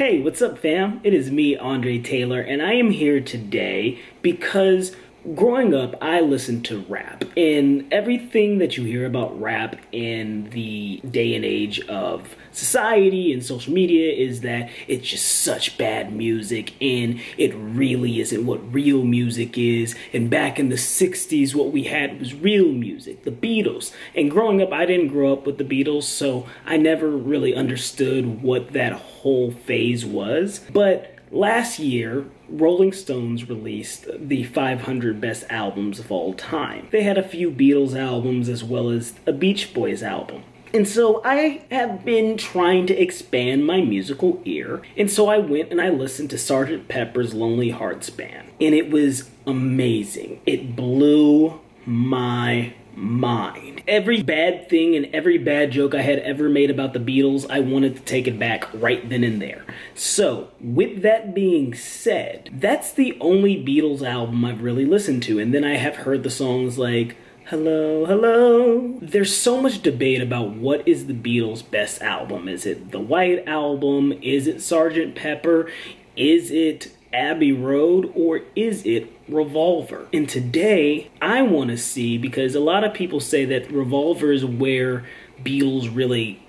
Hey, what's up, fam? It is me, Andre Taylor, and I am here today because growing up, I listened to rap, and everything that you hear about rap in the day and age of society and social media is that it's just such bad music, and it really isn't what real music is. And back in the 60s, what we had was real music, the Beatles. And growing up, I didn't grow up with the Beatles, so I never really understood what that whole phase was. But Last year, Rolling Stones released the 500 best albums of all time. They had a few Beatles albums as well as a Beach Boys album. And so I have been trying to expand my musical ear. And so I went and I listened to Sgt. Pepper's Lonely Hearts Band. And it was amazing. It blew my mind. Every bad thing and every bad joke I had ever made about the Beatles, I wanted to take it back right then and there. So, with that being said, that's the only Beatles album I've really listened to, and then I have heard the songs like Hello, hello. There's so much debate about what is the Beatles' best album. Is it the White Album? Is it Sgt. Pepper? Is it Abbey Road or is it Revolver? And today I want to see because a lot of people say that Revolver is where Beatles really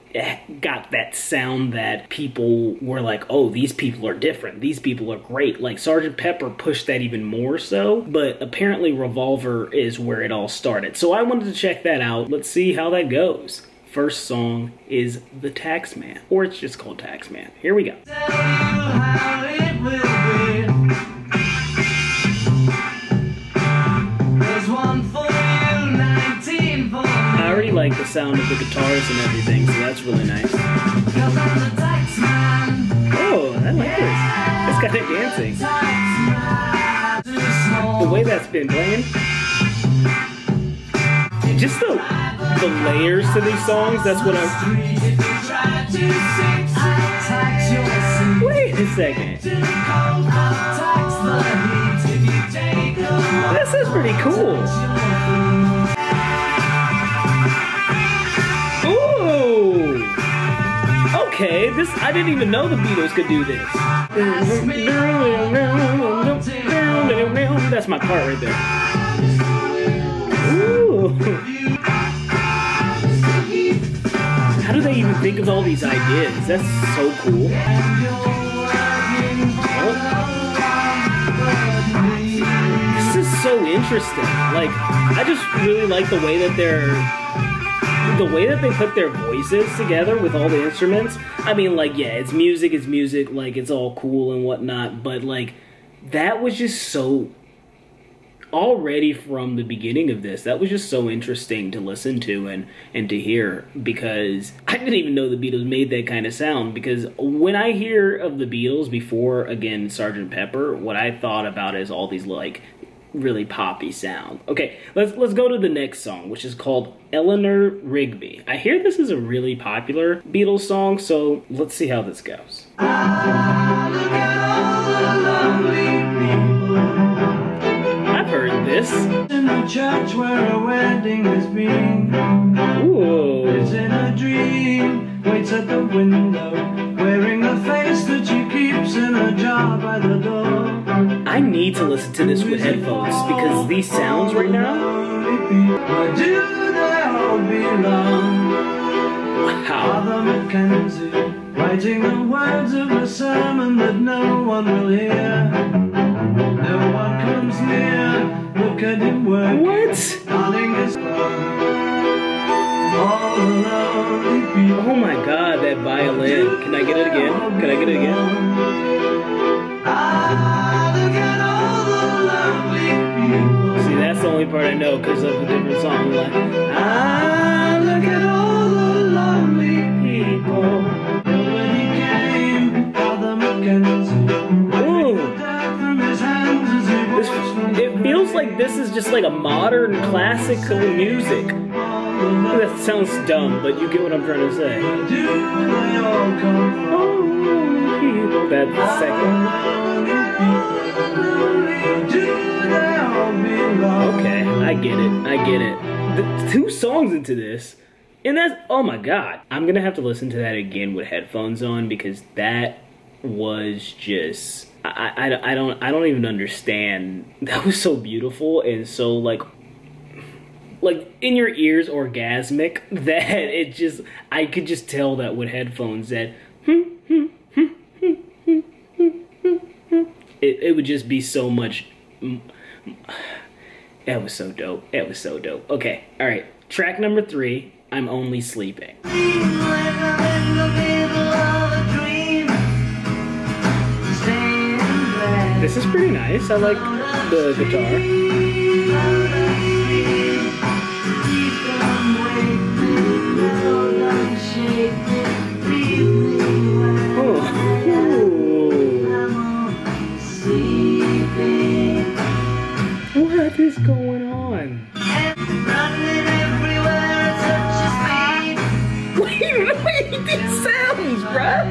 got that sound that people were like, oh, these people are different. These people are great. Like Sgt. Pepper pushed that even more so, but apparently Revolver is where it all started. So I wanted to check that out. Let's see how that goes. First song is The Taxman, or it's just called Taxman. Here we go. Sound of the guitars and everything, so that's really nice. Oh, I like this. It's kind of dancing. The way that's been playing. Just the, the layers to these songs, that's what I'm... Wait a second. This is pretty cool. Okay, this I didn't even know the Beatles could do this. That's my part right there. Ooh. How do they even think of all these ideas? That's so cool. This is so interesting. Like, I just really like the way that they're the way that they put their voices together with all the instruments, I mean, like, yeah, it's music, it's music, like, it's all cool and whatnot, but, like, that was just so. Already from the beginning of this, that was just so interesting to listen to and, and to hear because I didn't even know the Beatles made that kind of sound. Because when I hear of the Beatles before, again, Sergeant Pepper, what I thought about is all these like really poppy sound. Okay, let's let's go to the next song, which is called Eleanor Rigby. I hear this is a really popular Beatles song, so let's see how this goes. I've heard this. In a church where a wedding has been. Ooh. It's in a dream, waits at the window, wearing the face that she keeps in a jar by the door. I need to listen to this with headphones because these sounds right now. Wow. Writing the words of a sermon that no one will hear. No one comes near. Look at him work. What? Oh my god, that violin. Can I get it again? Can I get it again? See, that's the only part I know because of a different song. Like, I look at all the lonely people. Nobody came, Father This, it feels like this is just like a modern classical music. That sounds dumb, but you get what I'm trying to say. That's the second. I get it. I get it. The two songs into this, and that's oh my god. I'm gonna have to listen to that again with headphones on because that was just I, I, I don't I don't even understand. That was so beautiful and so like like in your ears orgasmic that it just I could just tell that with headphones that it, it would just be so much it was so dope. It was so dope. Okay, all right. Track number three. I'm only sleeping. This is pretty nice. I like the guitar. These sounds, bruh.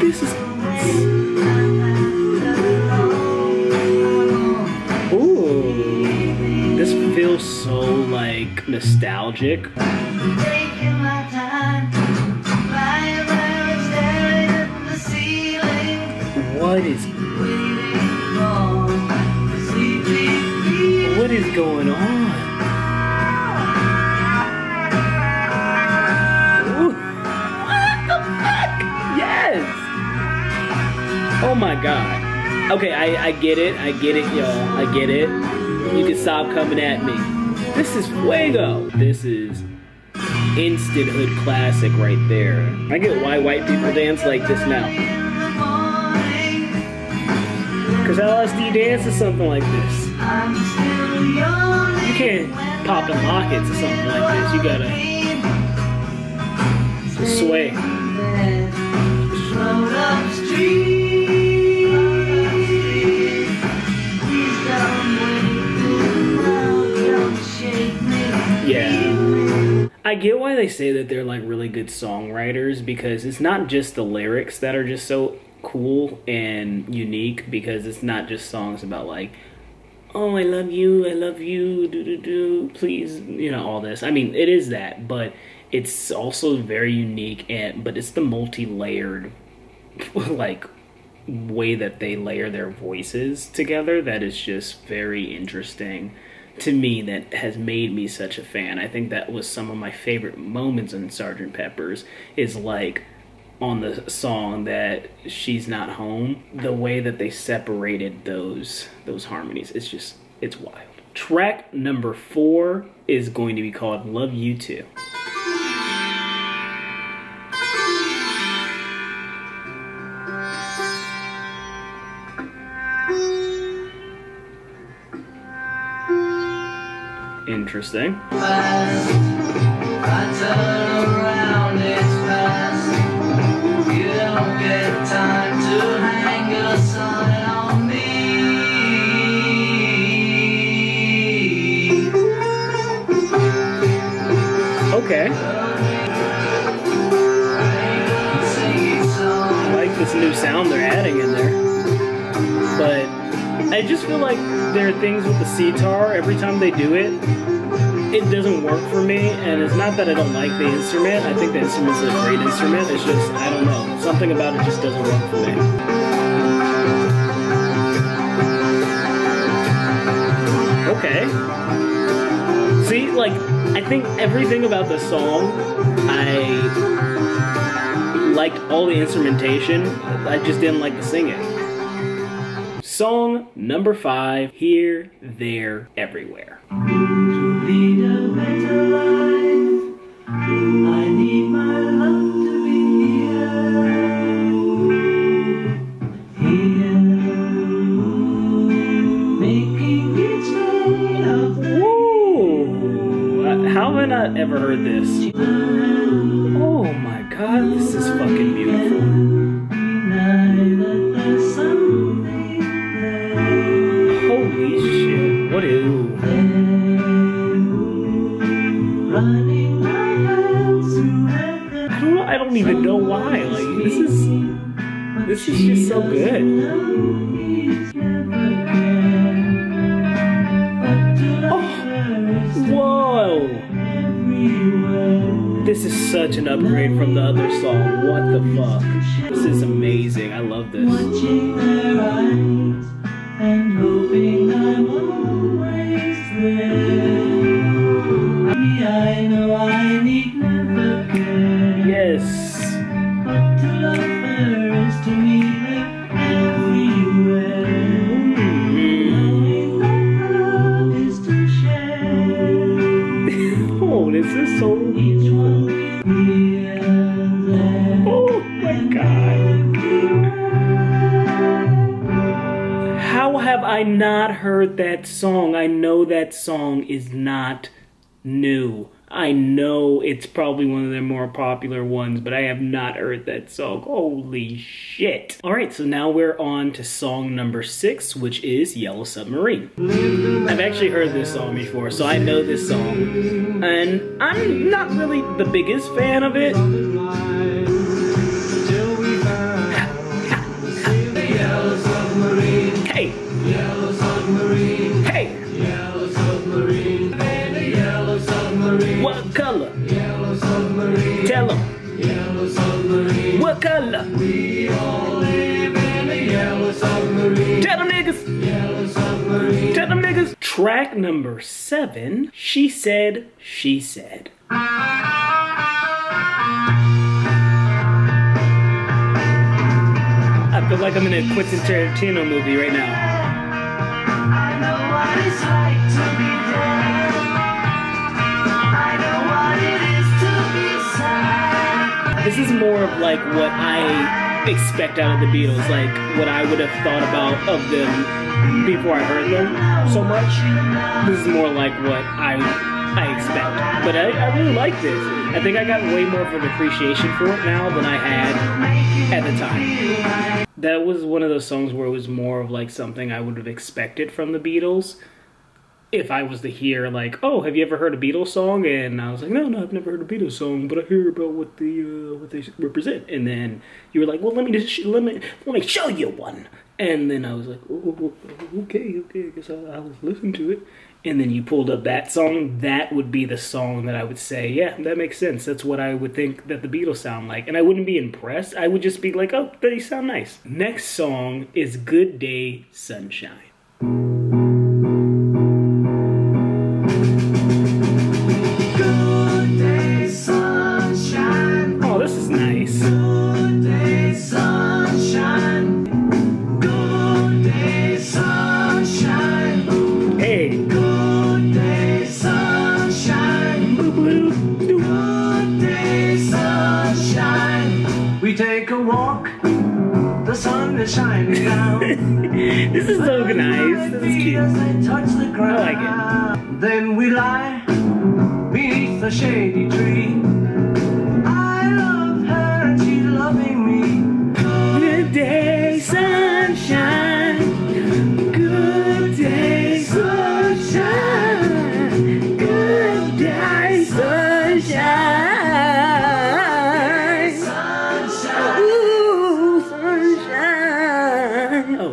This is. Ooh. This feels so like nostalgic. Get it. I get it, y'all. I get it. You can stop coming at me. This is fuego. This is instant hood classic right there. I get why white people dance like this now. Because LSD dance is something like this. You can't pop in lockets or something like this. You gotta sway. Get why they say that they're like really good songwriters because it's not just the lyrics that are just so cool and unique because it's not just songs about like oh I love you, I love you, do do do, please, you know all this. I mean, it is that, but it's also very unique and but it's the multi-layered like way that they layer their voices together that is just very interesting to me that has made me such a fan. I think that was some of my favorite moments in Sergeant Pepper's is like on the song that she's not home the way that they separated those those harmonies. It's just it's wild. Track number four is going to be called love you too interesting Okay. I like this new sound they're adding in there. But I just feel like there are things with the sitar, every time they do it, it doesn't work for me. And it's not that I don't like the instrument. I think the instrument is a great instrument. It's just, I don't know. Something about it just doesn't work for me. Okay. See, like, I think everything about the song, I liked all the instrumentation. I just didn't like the singing. Song number five Here, There, Everywhere. Uh, how have I not ever heard this? Oh my god, this is fucking beautiful. don't even know why. Like this is this is just so good. Oh, this is such an upgrade from the other song. What the fuck? This is amazing. I love this. I not heard that song? I know that song is not new. I know it's probably one of their more popular ones, but I have not heard that song. Holy shit. Alright, so now we're on to song number six, which is Yellow Submarine. I've actually heard this song before, so I know this song. And I'm not really the biggest fan of it. Submarine. We all live in a yellow submarine, Tell them niggas, yellow submarine. tell them niggas. Track number seven, She Said, She Said. I feel like I'm in a Quentin Tarantino movie right now. This is more of like what I expect out of the Beatles, like what I would have thought about of them before I heard them so much. This is more like what I I expect. But I, I really like this. I think I got way more of an appreciation for it now than I had at the time. That was one of those songs where it was more of like something I would have expected from the Beatles. If I was to hear like, oh, have you ever heard a Beatles song? And I was like, no, no, I've never heard a Beatles song, but I hear about what the uh, what they represent. And then you were like, well, let me just let me let me show you one. And then I was like, oh, okay, okay, I guess I'll, I'll listen to it. And then you pulled up that song. That would be the song that I would say, yeah, that makes sense. That's what I would think that the Beatles sound like. And I wouldn't be impressed. I would just be like, oh, they sound nice. Next song is Good Day Sunshine.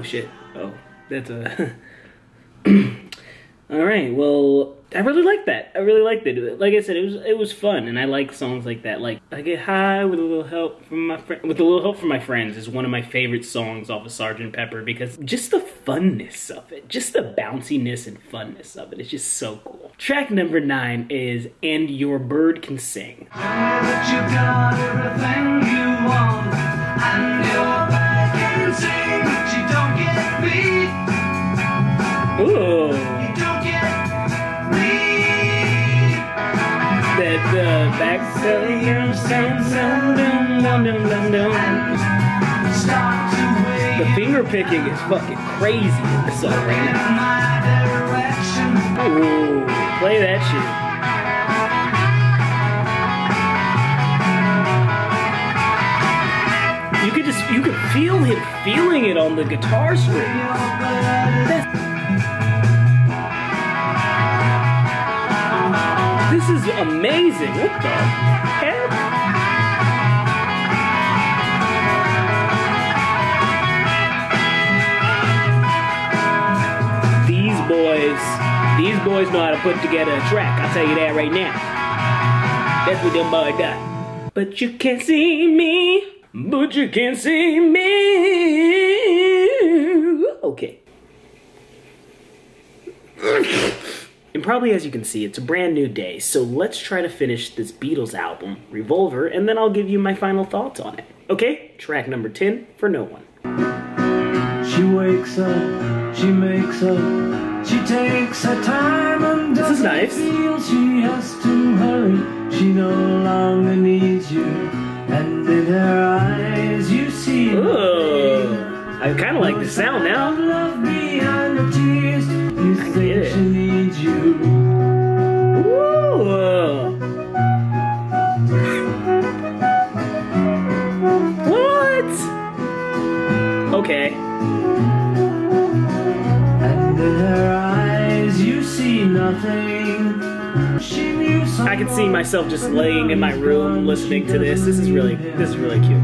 Shit. Oh, that's a. All right. Well, I really like that. I really liked it. Like I said, it was it was fun, and I like songs like that. Like I get high with a little help from my friend. With a little help from my friends is one of my favorite songs off of Sergeant Pepper because just the funness of it, just the bounciness and funness of it. it, is just so cool. Track number nine is "And Your Bird Can Sing." The finger picking is fucking crazy in this song right now. Ooh, play that shit. You could just you could feel him feeling it on the guitar string. This is amazing. What the? These boys, these boys know how to put together a track. I'll tell you that right now. That's what them boy got. But you can't see me. But you can't see me. Okay. And probably as you can see, it's a brand new day, so let's try to finish this Beatles album, Revolver, and then I'll give you my final thoughts on it. Okay? Track number 10 for no one. She wakes up, she makes up, she takes her time and This is nice. feel she has to hurry. She no longer needs you, and in her eyes you see Ooh. I kind of like the sound now. love behind the tears. You I get it. She needs you. Ooh. What? Okay. And in her eyes you see nothing. She knew I can see myself just laying in my room listening to this. This is really this is really cute.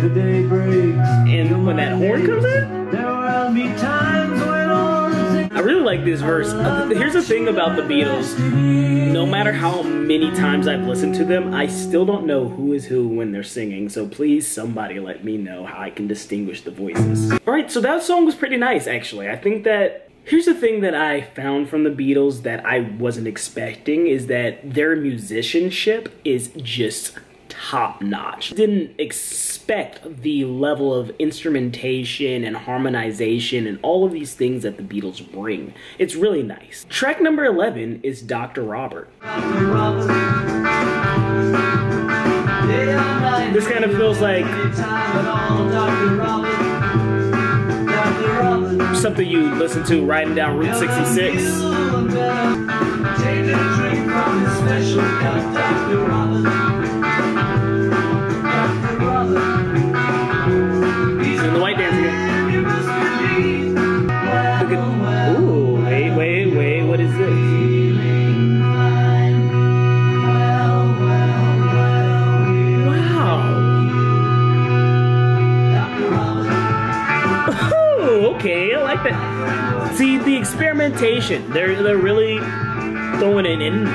Your day breaks. And when that horn comes in, I really like this verse. Uh, Here's the thing about the Beatles. No matter how many times I've listened to them, I still don't know who is who when they're singing. So please, somebody let me know how I can distinguish the voices. All right, so that song was pretty nice, actually. I think that here's the thing that I found from the Beatles that I wasn't expecting is that their musicianship is just top notch. Didn't expect the level of instrumentation and harmonization and all of these things that the Beatles bring. It's really nice. Track number 11 is Dr. Robert. This kind of feels like something you listen to riding down Route 66. And okay, I like that. See the experimentation. They're they're really throwing it in. All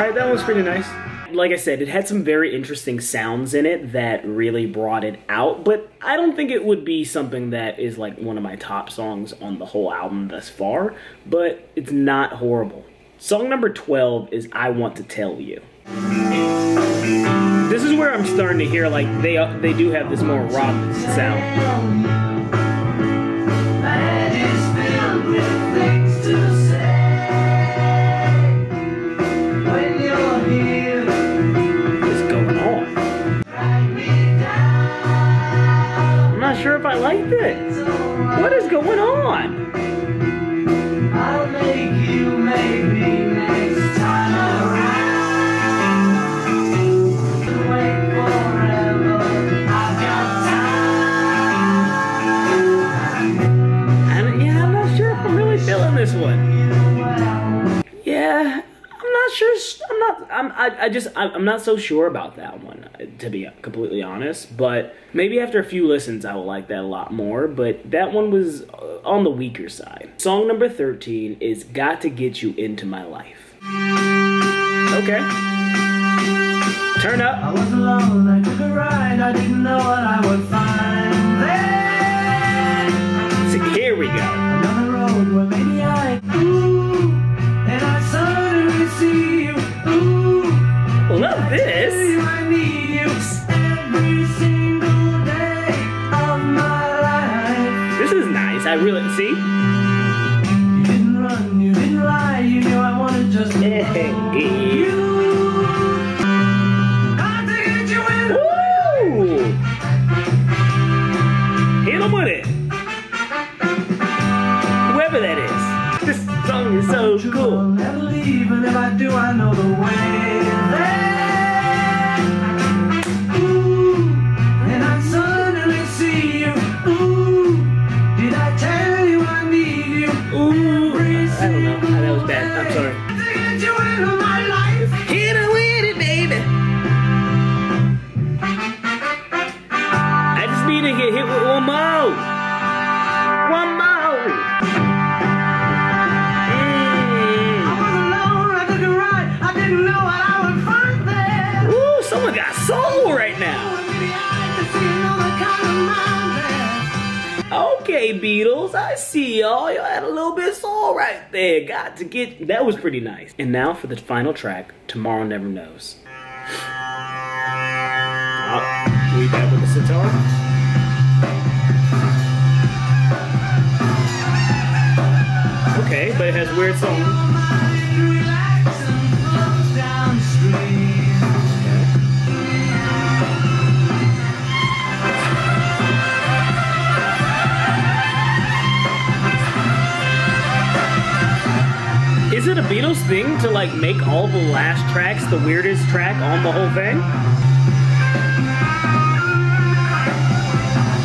right, that one's pretty nice. Like I said, it had some very interesting sounds in it that really brought it out, but I don't think it would be something that is like one of my top songs on the whole album thus far, but it's not horrible. Song number 12 is I Want to Tell You. This is where I'm starting to hear like they uh, they do have this more rock sound. What's going on? I'm not sure if I like this. What is going on? I, I just. I'm I'm not so sure about that one, to be completely honest. But maybe after a few listens, I will like that a lot more. But that one was uh, on the weaker side. Song number thirteen is "Got to Get You Into My Life." Okay. Turn up. I was alone, I took a ride, I didn't know what I would find there. See, here we go. See. You didn't run, you didn't lie, you knew I wanted just you. Got to get you in. Woo! Hit 'em with it. Whoever that is. This song is so cool. That was pretty nice. And now for the final track, Tomorrow Never Knows. Oh, we with the sitar. Okay, but it has weird songs. Thing to like make all the last tracks the weirdest track on the whole thing?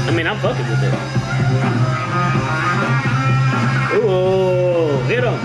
I mean, I'm fucking with it. Ooh, hit him.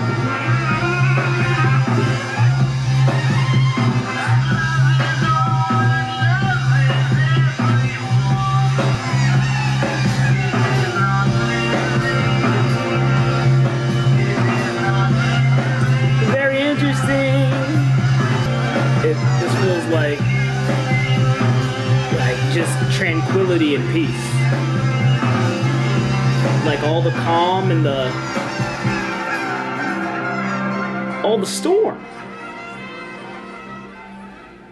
Calm and the all the storm.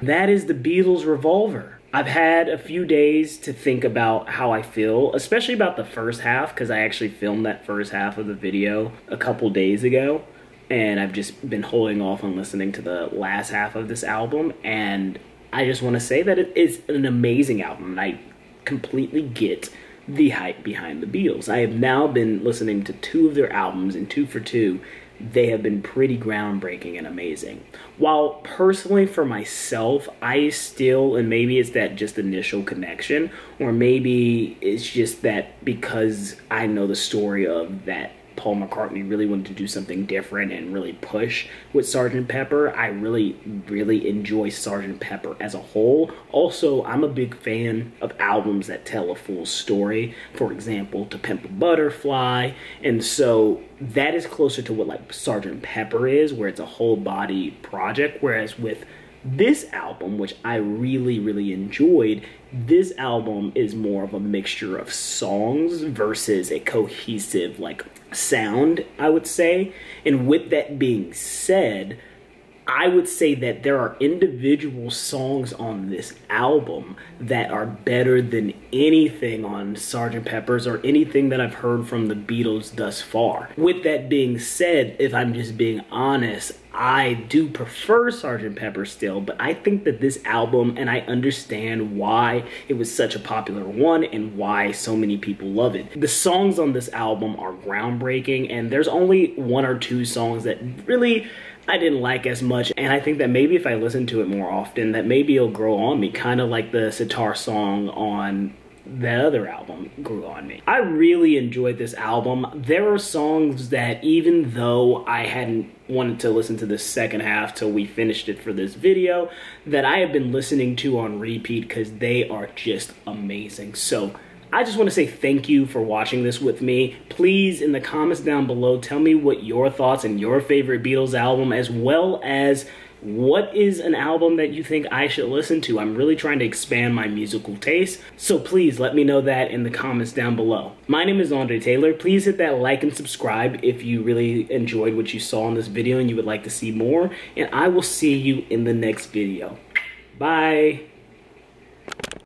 That is the Beatles' Revolver. I've had a few days to think about how I feel, especially about the first half, because I actually filmed that first half of the video a couple days ago. And I've just been holding off on listening to the last half of this album. And I just want to say that it is an amazing album. And I completely get the hype behind the Beatles. I have now been listening to two of their albums, and two for two, they have been pretty groundbreaking and amazing. While personally for myself, I still, and maybe it's that just initial connection, or maybe it's just that because I know the story of that Paul McCartney really wanted to do something different and really push with Sgt. Pepper. I really, really enjoy Sgt. Pepper as a whole. Also, I'm a big fan of albums that tell a full story. For example, To Pimp a Butterfly. And so that is closer to what like Sgt. Pepper is, where it's a whole body project. Whereas with this album, which I really, really enjoyed, this album is more of a mixture of songs versus a cohesive, like, sound, I would say. And with that being said, I would say that there are individual songs on this album that are better than anything on Sgt. Pepper's or anything that I've heard from the Beatles thus far. With that being said, if I'm just being honest, I do prefer Sgt. Pepper still, but I think that this album, and I understand why it was such a popular one and why so many people love it. The songs on this album are groundbreaking, and there's only one or two songs that really I didn't like as much, and I think that maybe if I listen to it more often, that maybe it'll grow on me, kind of like the sitar song on the other album grew on me. I really enjoyed this album. There are songs that even though I hadn't wanted to listen to the second half till we finished it for this video, that I have been listening to on repeat because they are just amazing. So I just want to say thank you for watching this with me. Please, in the comments down below, tell me what your thoughts and your favorite Beatles album, as well as what is an album that you think I should listen to. I'm really trying to expand my musical taste, so please let me know that in the comments down below. My name is Andre Taylor. Please hit that like and subscribe if you really enjoyed what you saw in this video and you would like to see more, and I will see you in the next video. Bye.